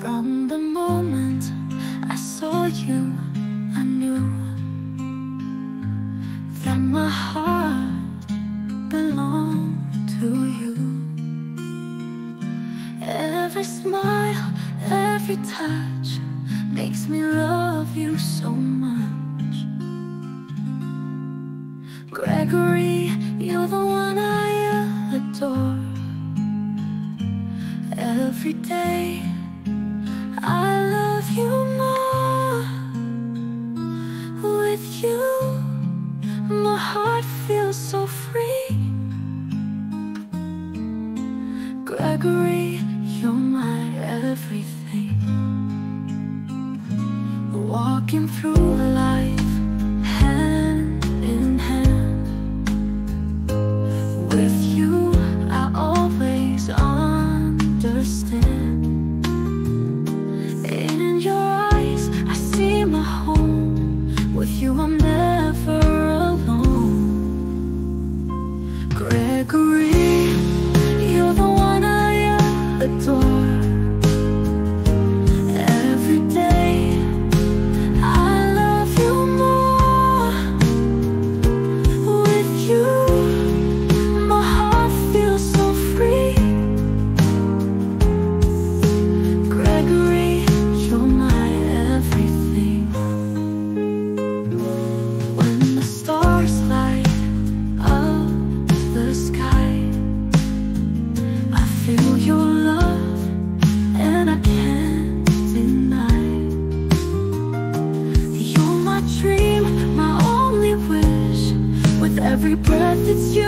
From the moment I saw you, I knew. That my heart belonged to you. Every smile, every touch Makes me love you so much. Gregory, you're the one I adore. Every day feel so free. Gregory, you're my everything. Walking through life Every breath it's you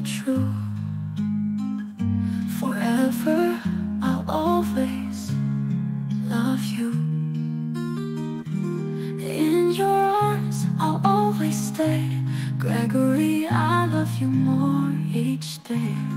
true. Forever, I'll always love you. In your arms, I'll always stay. Gregory, I love you more each day.